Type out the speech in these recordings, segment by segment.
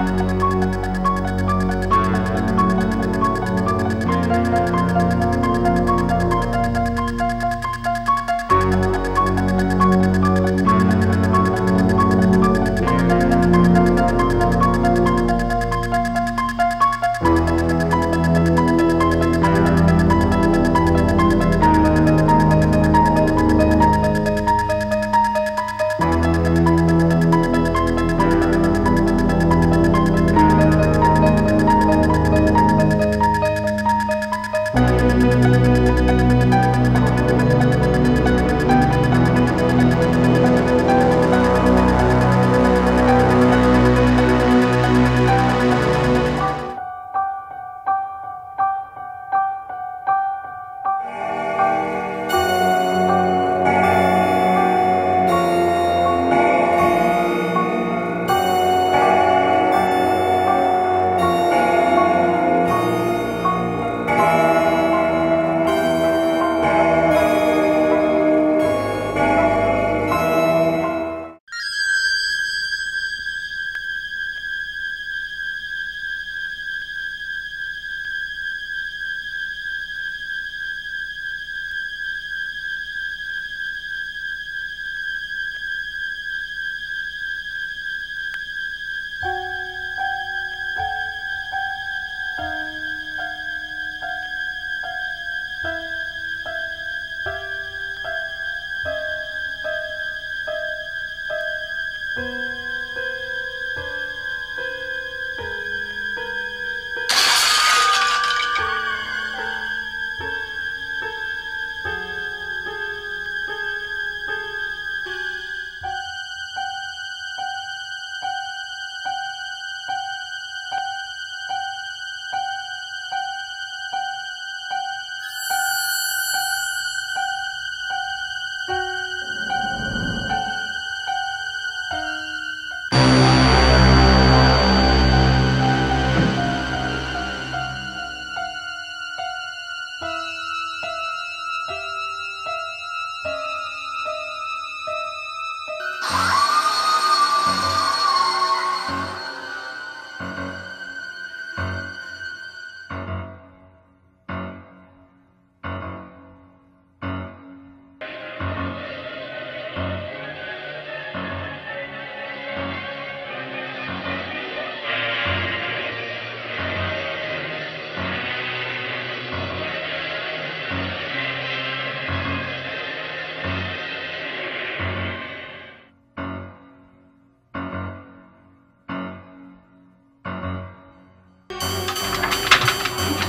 Música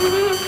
Mm-hmm.